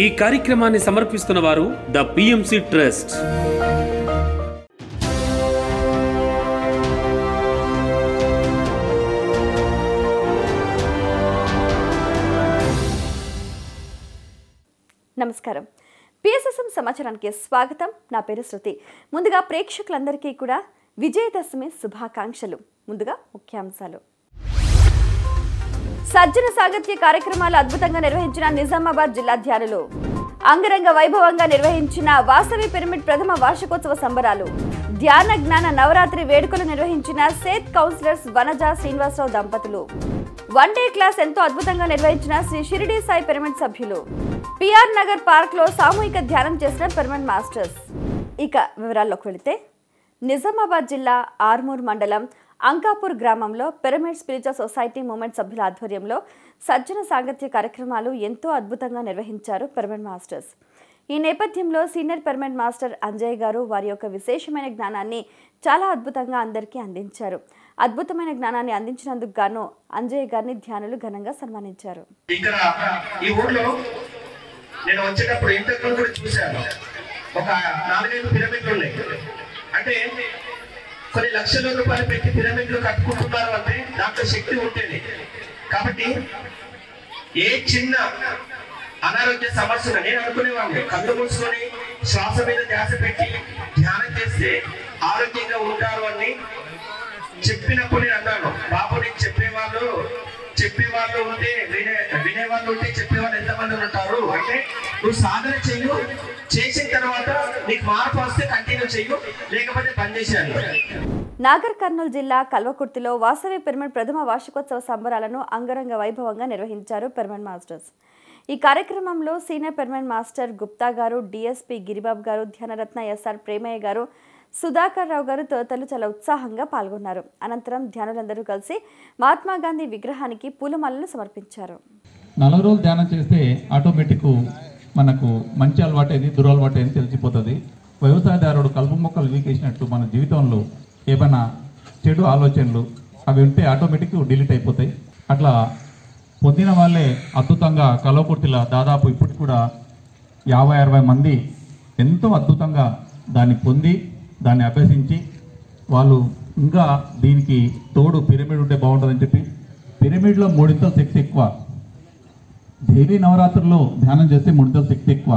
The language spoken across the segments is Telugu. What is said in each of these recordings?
ఈ కార్యక్రమాన్ని సమర్పిస్తున్న వారు ద పిఎంసి ట్రస్ట్. నమస్కారం. పిఎస్ఎస్ఎం సమాచారానికి స్వాగతం. నా పేరు శృతి. ముందుగా ప్రేక్షకులందరికీ కూడా విజయదశమి శుభాకాంక్షలు. ముందుగా ముఖ్యాంశాలు. సజ్జన సాగత్య కార్యక్రమాలు అద్భుతంగా నిర్వహించిన నిజామాబాద్ జిల్లాధ్యారులు. అంగరంగ వైభవంగా నిర్వహించిన వాసవి పిరమిడ్ ప్రథమ వార్షికోత్సవ సంబరాలు. ధ్యాన జ్ఞాన నవరాత్రి వేడుకలు నిర్వహించిన సేత్ కౌన్సిలర్స్ వనజ శ్రీనివాసరావు దంపతులు. వన్ డే క్లాస్ ఎంతో అద్భుతంగా నిర్వహించిన శ్రీ షిరిడి సాయి పిరమిడ్ సభ్యులు. పిఆర్ నగర్ పార్క్లో సామూహిక ధ్యానం చేసిన పిరమిడ్ మాస్టర్స్. ఇక వివరాల్లోకి వెళితే నిజామాబాద్ జిల్లా ఆర్మూర్ మండలం అంకాపూర్ గ్రామంలో పిరమిడ్ స్పిరిచువల్ సొసైటీ మూమెంట్ సభ్యుల ఆధ్వర్యంలో సజ్జన సాంగత్య కార్యక్రమాలు ఎంతో అద్భుతంగా నిర్వహించారు పిరమిడ్ మాస్టర్స్. ఈ నేపథ్యంలో సీనియర్ పిరమిడ్ మాస్టర్ అంజయ్ గారు వారి యొక్క విశేషమైన జ్ఞానాన్ని చాలా అద్భుతంగా అందరికీ అందించారు. అద్భుతమైన జ్ఞానాన్ని అందించినందుకు గాను అంజయ్ గారిని ధ్యానులు ఘనంగా సన్మానించారు. ఇక్కడ ఈ ఊర్లో నేను వచ్చేటప్పుడు ఇంతకు కూడా చూశాను. ఒక నాలుగైదు పిరమిడ్లు ఉన్నాయి. అంటే కొన్ని లక్షల రూపాయలు పెట్టి పిరమిడ్లు కట్టుకుంటున్నారు అంటే దాంట్లో శక్తి ఉంటుంది కాబట్టి ఏ చిన్న అనారోగ్య సమస్యలు నేను అనుకునేవాడిని కళ్ళు మూసుకొని శ్వాస మీద ధ్యాస పెట్టి ధ్యానం చేస్తే ఆరోగ్యంగా ఉంటారు అని చెప్పినప్పుడు నేను అన్నాను. బాబు నీకు చెప్పేవాళ్ళు చెప్పేవాళ్ళు ఉంటే వినే వినేవాళ్ళు ఉంటే చెప్పేవాళ్ళు ఎంతమంది ఉంటారు? అంటే నువ్వు సాధన చేయు చేసిన తర్వాత నీకు మార్పు వస్తే కంటి చెయ్యు లేకపోతే నాగర్ కర్నూలు జిల్లా కల్వకుర్తిలో వాసవి పిరమిడ్ ప్రథమ వార్షికోత్సవ సంబరాలను అంగరంగ వైభవంగా నిర్వహించారు పిరమిడ్ మాస్టర్స్. ఈ కార్యక్రమంలో సీనియర్ పిరమిడ్ మాస్టర్ గుప్తా గారు డిఎస్పి గిరిబాబు గారు ధ్యానరత్న ఎస్ఆర్ ప్రేమయ్య గారు సుధాకర్ రావు గారు తదితరులు చాలా ఉత్సాహంగా పాల్గొన్నారు. అనంతరం ధ్యానులందరూ కలిసి మహాత్మా గాంధీ విగ్రహానికి పూలమాలలు సమర్పించారు. నలభై రోజులు ధ్యానం చేస్తే ఆటోమేటిక్ మనకు మంచి అలవాటు ఏది దురలవాటు ఏది తెలిసిపోతుంది. వ్యవసాయదారుడు కలుపు మొక్కలు వీకేసినట్టు మన జీవితంలో ఏమైనా చెడు ఆలోచనలు అవి ఉంటే ఆటోమేటిక్ డిలీట్ అయిపోతాయి. అట్లా పొందిన వాళ్ళే అద్భుతంగా కలవకుర్తిలా దాదాపు ఇప్పటికి కూడా యాభై అరవై మంది ఎంతో అద్భుతంగా దాన్ని పొంది దాన్ని అభ్యసించి వాళ్ళు ఇంకా దీనికి తోడు పిరమిడ్ ఉంటే బాగుంటుందని చెప్పి పిరమిడ్లో మూడింతల శక్తి ఎక్కువ. దేవీ నవరాత్రుల్లో ధ్యానం చేస్తే మూడింతల శక్తి ఎక్కువ.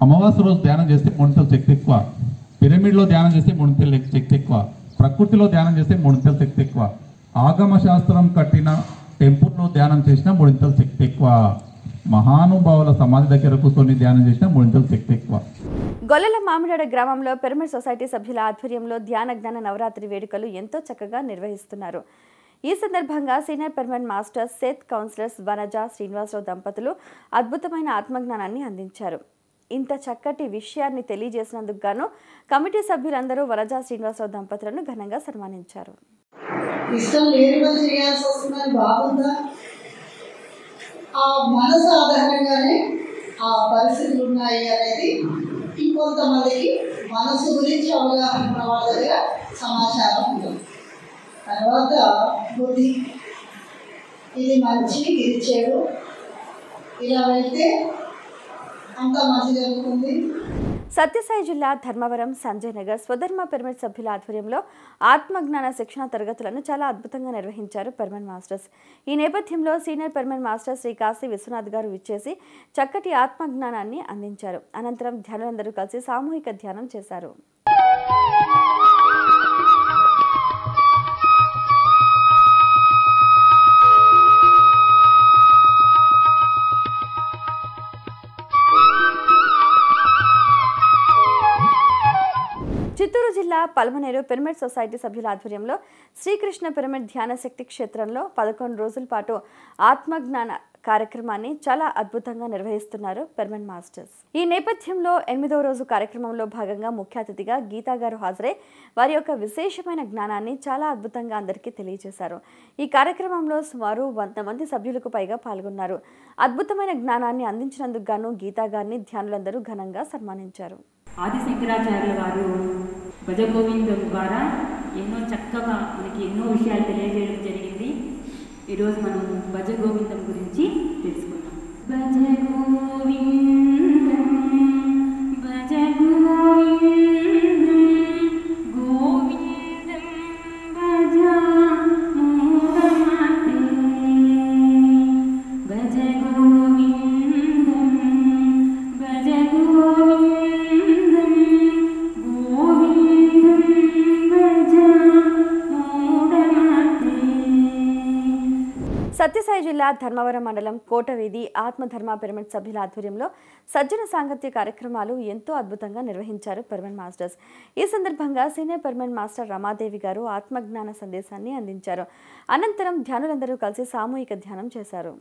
అమావాస్య రోజు ధ్యానం చేస్తే మూడింతల శక్తి ఎక్కువ. పిరమిడ్లో ధ్యానం చేస్తే మూడింతల శక్తి ఎక్కువ. ప్రకృతిలో ధ్యానం చేస్తే మూడింతల శక్తి ఎక్కువ. ఆగమ శాస్త్రం కట్టిన టెంపుల్లో ధ్యానం చేసిన మూడింతల శక్తి ఎక్కువ. మహానుభావుల సమాధి దగ్గర కూర్చొని ధ్యానం చేసిన మూడింతల శక్తి ఎక్కువ. గొల్లల మామిడాడ గ్రామంలో పిరమిడ్ సొసైటీ సభ్యుల ఆధ్వర్యంలో ధ్యాన జ్ఞాన నవరాత్రి వేడుకలు ఎంతో చక్కగా నిర్వహిస్తున్నారు. ఈ సందర్భంగా సీనియర్ పిరమిడ్ మాస్టర్ సేత్ కౌన్సిలర్స్ వనజ శ్రీనివాసరావు దంపతులు అద్భుతమైన ఆత్మజ్ఞానాన్ని అందించారు. ఇంత చక్కటి విషయాన్ని తెలియజేసినందుకు గాను కమిటీ సభ్యులందరూ వరజా శ్రీనివాసరావు దంపతులను ఘనంగా సన్మానించారు. ఇష్టం లేని పని చేయాల్సి వస్తుందని బాగుందా? ఆ మనసు ఆధారంగానే ఆ పరిస్థితులు ఉన్నాయి అనేది ఇంకొంతమందికి మనసు గురించి అవగాహన ఉన్న వాళ్ళ దగ్గర సమాచారం ఉంటుంది తర్వాత బుద్ధి. ఇది మంచి ఇది చెడు. ఇలా వెళ్తే మంచి జరుగుతుంది. సత్యసాయి జిల్లా ధర్మవరం సంజయ్ నగర్ స్వధర్మ పిరమిడ్ సభ్యుల ఆధ్వర్యంలో ఆత్మజ్ఞాన శిక్షణ తరగతులను చాలా అద్భుతంగా నిర్వహించారు పిరమిడ్ మాస్టర్స్. ఈ నేపథ్యంలో senior pyramid master Shri Kashi Vishwanath గారు విచ్చేసి చక్కటి ఆత్మజ్ఞానాన్ని అందించారు. అనంతరం ధ్యానులందరూ కలిసి సామూహిక ధ్యానం చేశారు. పల్మనేరు పిరమిడ్ సొసైటీ సభ్యుల ఆధ్వర్యంలో శ్రీకృష్ణ పిరమిడ్ ధ్యాన శక్తి క్షేత్రంలో పదకొండు రోజుల పాటు ఆత్మజ్ఞాన కార్యక్రమాన్ని చాలా అద్భుతంగా నిర్వహిస్తున్నారు పెర్మన్ మాస్టర్స్. ఈ నేపథ్యంలో ఎనిమిదవ రోజు కార్యక్రమంలో భాగంగా ముఖ్య అతిథిగా గీతా గారు హాజరై వారి యొక్క విశేషమైన జ్ఞానాన్ని చాలా అద్భుతంగా అందరికీ తెలియజేశారు. ఈ కార్యక్రమంలో సుమారు వంద మంది సభ్యులకు పైగా పాల్గొన్నారు. అద్భుతమైన జ్ఞానాన్ని అందించినందుకు గాను గీతా గారిని ధ్యానులందరూ ఘనంగా సన్మానించారు. ఆదిశంకరాచార్యుల వారు భజగోవిందం ద్వారా ఎన్నో చక్కగా మనకి ఎన్నో విషయాలు తెలియజేయడం జరిగింది. ఈరోజు మనం భజగోవిందం గురించి సత్యసాయి జిల్లా ధర్మవరం మండలం కోటవీధి ఆత్మధర్మ పిరమిడ్ సభ్యుల ఆధ్వర్యంలో సజ్జన సాంగత్య కార్యక్రమాలు ఎంతో అద్భుతంగా నిర్వహించారు పిరమిడ్ మాస్టర్స్. ఈ సందర్భంగా సీనియర్ పిరమిడ్ మాస్టర్ రమాదేవి గారు ఆత్మజ్ఞాన సందేశాన్ని అందించారు. అనంతరం ధ్యానులందరూ కలిసి సామూహిక ధ్యానం చేశారు.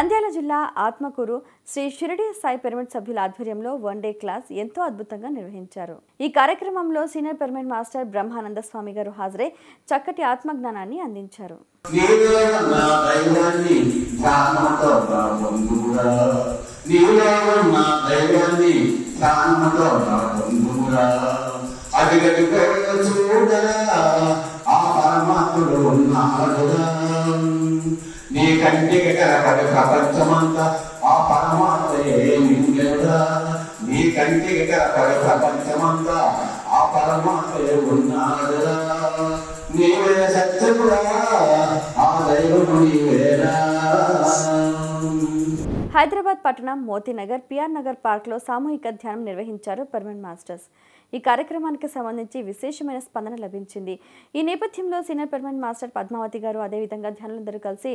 నంద్యాల జిల్లా ఆత్మకూరు శ్రీ షిరిడి సాయి పిరమిడ్ సభ్యుల ఆధ్వర్యంలో వన్ డే క్లాస్ ఎంతో అద్భుతంగా నిర్వహించారు. ఈ కార్యక్రమంలో senior pyramid master Brahmananda Swami గారు హాజరై చక్కటి ఆత్మజ్ఞానాన్ని అందించారు. ఆ పరమాత్ముడు ఉన్నాడురా నీ కంటికి కనపడే ప్రపంచమంతా ఆ పరమాత్మ ఏమి లేదురా నీ కంటికి కనపడే ప్రపంచమంతా ఆ పరమాత్మ ఉన్నాడురా? నీవే సత్యమురా ఆ దైవము నీవే హైదరాబాద్ పట్టణం మోతీనగర్ పిఆర్ నగర్ పార్క్లో సామూహిక ధ్యానం నిర్వహించారు పర్మనెంట్ మాస్టర్స్. ఈ కార్యక్రమానికి సంబంధించి విశేషమైన స్పందన లభించింది. ఈ నేపథ్యంలో సీనియర్ పర్మనెంట్ మాస్టర్ పద్మావతి గారు అదేవిధంగా ధ్యానులందరూ కలిసి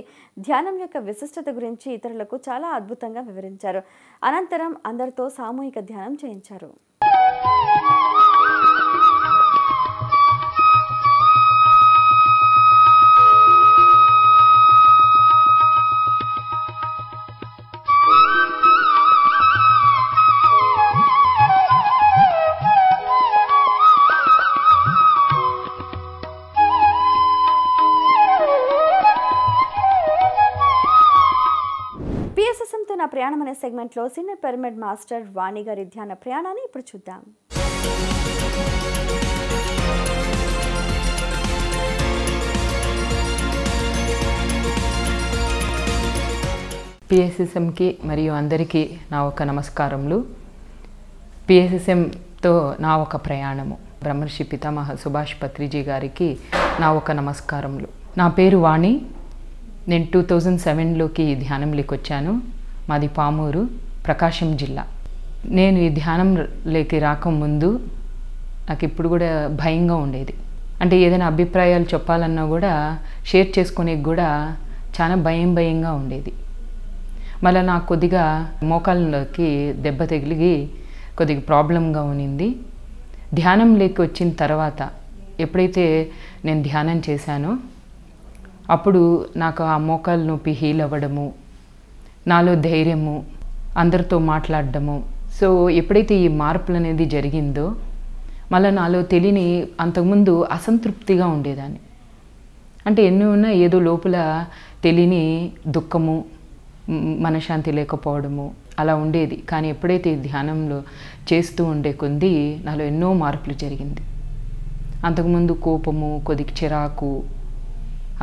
ధ్యానం యొక్క విశిష్టత గురించి ఇతరులకు చాలా అద్భుతంగా వివరించారు. అనంతరం అందరితో సామూహిక ధ్యానం చేయించారు. పిఎస్ఎస్ఎంతో నా ప్రయాణం అనే సెగ్మెంట్లో సీనియర్ పిరమిడ్ మాస్టర్ వాణి గారి ధ్యాన ప్రయాణాన్ని ఇప్పుడు చూద్దాం. పిఎస్ఎస్ఎంకి మరియు అందరికీ నా ఒక నమస్కారములు. పిఎస్ఎస్ఎంతో నా ఒక ప్రయాణము. బ్రహ్మర్షి పితామహ సుభాష్ పత్రిజీ గారికి నా ఒక నమస్కారములు. నా పేరు వాణి. నేను టూ థౌజండ్ సెవెన్లోకి ధ్యానంలోకి వచ్చాను మాది పామూరు ప్రకాశం జిల్లా. నేను ఈ ధ్యానంలోకి రాకముందు నాకు ఇప్పుడు కూడా భయంగా ఉండేది. అంటే ఏదైనా అభిప్రాయాలు చెప్పాలన్నా కూడా షేర్ చేసుకునేకి కూడా చాలా భయం భయంగా ఉండేది. మళ్ళీ నాకు కొద్దిగా మోకాళ్ళకి దెబ్బ తగిలి కొద్దిగా ప్రాబ్లంగా ఉన్నింది. ధ్యానంలోకి వచ్చిన తర్వాత ఎప్పుడైతే నేను ధ్యానం చేశానో అప్పుడు నాకు ఆ మోకాలు నొప్పి హీల్ అవ్వడము నాలో ధైర్యము అందరితో మాట్లాడడము. సో ఎప్పుడైతే ఈ మార్పులు అనేది జరిగిందో మళ్ళీ నాలో తెలియని అంతకుముందు అసంతృప్తిగా ఉండేదాన్ని. అంటే ఎన్ని ఉన్నా ఏదో లోపల తెలియని దుఃఖము మ్, మనశ్శాంతి లేకపోవడము అలా ఉండేది. కానీ ఎప్పుడైతే ధ్యానంలో చేస్తూ ఉండే కొద్దీ నాలో ఎన్నో మార్పులు జరిగింది. అంతకుముందు కోపము కొద్దిగా చిరాకు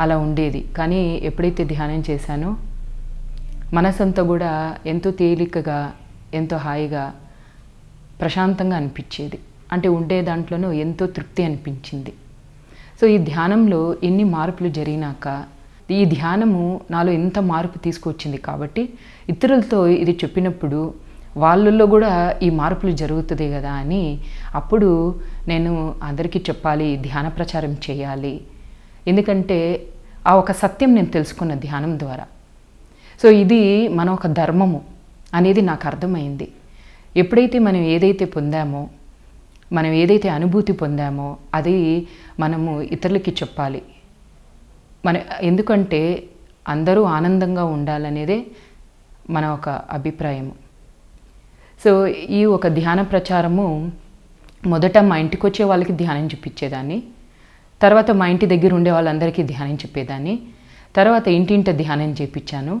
అలా ఉండేది. కానీ ఎప్పుడైతే ధ్యానం చేశానో మనసంతా కూడా ఎంతో తేలికగా ఎంతో హాయిగా ప్రశాంతంగా అనిపించేది. అంటే ఉండే దాంట్లోనూ ఎంతో తృప్తి అనిపించింది. సో ఈ ధ్యానంలో ఎన్ని మార్పులు జరిగినాక ఈ ధ్యానము నాలో ఎంత మార్పు తీసుకొచ్చింది కాబట్టి ఇతరులతో ఇది చెప్పినప్పుడు వాళ్ళల్లో కూడా ఈ మార్పులు జరుగుతుంది కదా అని అప్పుడు నేను అందరికీ చెప్పాలి ధ్యాన ప్రచారం చేయాలి ఎందుకంటే ఆ ఒక సత్యం నేను తెలుసుకున్న ధ్యానం ద్వారా. సో ఇది మన ఒక ధర్మము అనేది నాకు అర్థమైంది. ఎప్పుడైతే మనం ఏదైతే పొందామో మనం ఏదైతే అనుభూతి పొందామో అది మనము ఇతరులకి చెప్పాలి. మన ఎందుకంటే అందరూ ఆనందంగా ఉండాలనేదే మన ఒక అభిప్రాయము. సో ఈ ఒక ధ్యాన ప్రచారము మొదట మా ఇంటికి వచ్చే వాళ్ళకి ధ్యానం చూపించేదాన్ని. తర్వాత మా ఇంటి దగ్గర ఉండే వాళ్ళందరికీ ధ్యానం చెప్పేదాన్ని. తర్వాత ఇంటింట ధ్యానం చేపించాను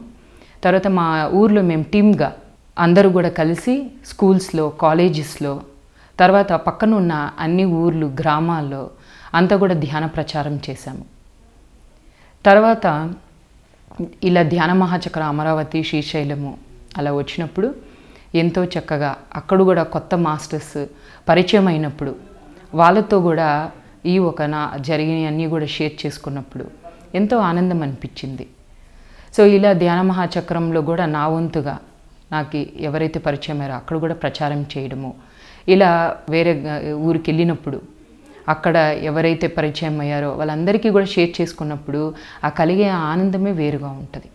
తర్వాత మా ఊర్లో మేము టీమ్గా అందరూ కూడా కలిసి స్కూల్స్లో కాలేజెస్లో తర్వాత పక్కన ఉన్న అన్ని ఊర్లు గ్రామాల్లో అంతా కూడా ధ్యాన ప్రచారం చేశాము. తర్వాత ఇలా ధ్యాన మహాచక్ర అమరావతి శ్రీశైలము అలా వచ్చినప్పుడు ఎంతో చక్కగా అక్కడ కూడా కొత్త మాస్టర్స్ పరిచయం అయినప్పుడు వాళ్ళతో కూడా ఈ ఒక నా జరిగినవన్నీ కూడా షేర్ చేసుకున్నప్పుడు ఎంతో ఆనందం అనిపించింది. సో ఇలా ధ్యాన మహాచక్రంలో కూడా నా వంతుగా నాకు ఎవరైతే పరిచయం అయ్యారో అక్కడ కూడా ప్రచారం చేయడము ఇలా వేరే ఊరికి వెళ్ళినప్పుడు అక్కడ ఎవరైతే పరిచయం అయ్యారో వాళ్ళందరికీ కూడా షేర్ చేసుకున్నప్పుడు ఆ కలిగే ఆనందమే వేరుగా ఉంటుంది.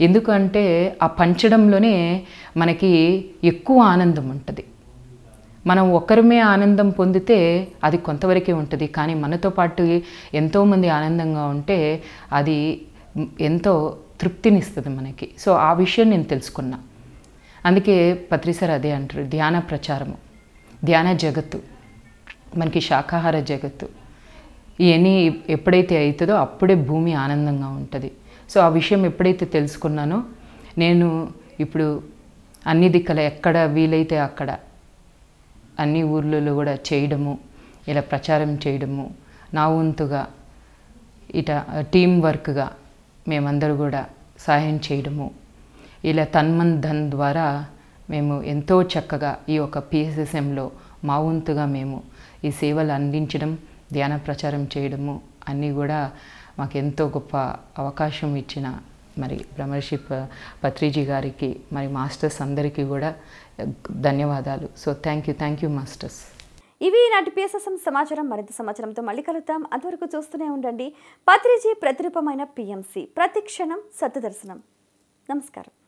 ఎందుకంటే ఆ పంచడంలోనే మనకి ఎక్కువ ఆనందం ఉంటుంది. మనం ఒక్కరమే ఆనందం పొందితే అది కొంతవరకే ఉంటుంది. కానీ మనతో పాటు ఎంతోమంది ఆనందంగా ఉంటే అది ఎంతో తృప్తినిస్తుంది మనకి. సో ఆ విషయం నేను తెలుసుకున్నా. అందుకే పత్రిసర్ అదే అంటారు. ధ్యాన ప్రచారము ధ్యాన జగత్తు మనకి శాకాహార జగత్తు. ఇవన్నీ ఎప్పుడైతే అవుతుందో అప్పుడే భూమి ఆనందంగా ఉంటుంది. సో ఆ విషయం ఎప్పుడైతే తెలుసుకున్నానో నేను ఇప్పుడు అన్ని దిక్కల ఎక్కడ వీలైతే అక్కడ అన్ని ఊర్లలో కూడా చేయడము ఇలా ప్రచారం చేయడము నా వంతుగా ఇట టీం వర్క్గా మేమందరూ కూడా సహాయం చేయడము. ఇలా తన్మన్ ధన్ ద్వారా మేము ఎంతో చక్కగా ఈ యొక్క పిఎస్ఎస్ఎంలో మా వంతుగా మేము ఈ సేవలు అందించడం ధ్యాన ప్రచారం చేయడము అన్నీ కూడా మాకు ఎంతో గొప్ప అవకాశం ఇచ్చిన మరి బ్రహ్మర్షి పత్రిజీ గారికి మరి మాస్టర్స్ అందరికీ కూడా ధన్యవాదాలు. So thank you thank you masters. ఇవి నాటి పిఎస్ఎస్ఎం సమాచారం. మరింత సమాచారంతో మళ్ళీ కలుద్దాం. అంతవరకు చూస్తూనే ఉండండి. పత్రిజీ ప్రతిరూపమైన పిఎంసి ప్రతి క్షణం సత్యదర్శనం. నమస్కారం.